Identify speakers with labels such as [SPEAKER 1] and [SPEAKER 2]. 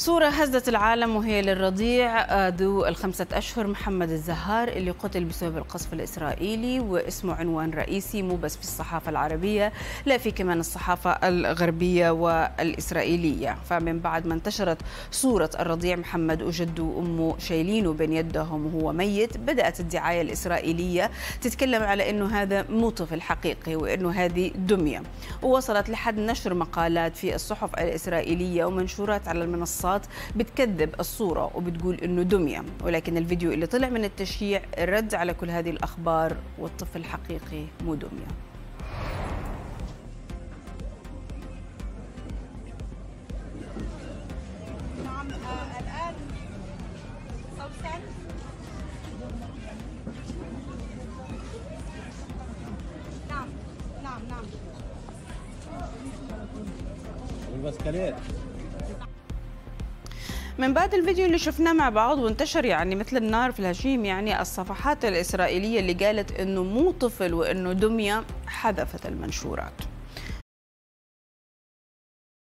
[SPEAKER 1] صورة هزت العالم وهي للرضيع ذو الخمسة أشهر محمد الزهار اللي قتل بسبب القصف الإسرائيلي واسمه عنوان رئيسي مو بس في الصحافة العربية لا في كمان الصحافة الغربية والإسرائيلية. فمن بعد ما انتشرت صورة الرضيع محمد وجده وأمه شايلينه بين يدهم وهو ميت بدأت الدعاية الإسرائيلية تتكلم على أنه هذا مو طفل حقيقي وأنه هذه دمية. ووصلت لحد نشر مقالات في الصحف الإسرائيلية ومنشورات على المنصات المنصات بتكذب الصورة وبتقول إنه دمية ولكن الفيديو اللي طلع من التشييع رد على كل هذه الأخبار والطفل حقيقي مو دمية.
[SPEAKER 2] نعم نعم نعم.
[SPEAKER 3] والبسكليت.
[SPEAKER 1] من بعد الفيديو اللي شفناه مع بعض وانتشر يعني مثل النار في الهشيم يعني الصفحات الإسرائيلية اللي قالت إنه مو طفل وإنه دمية حذفت المنشورات.